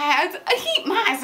had a heat mask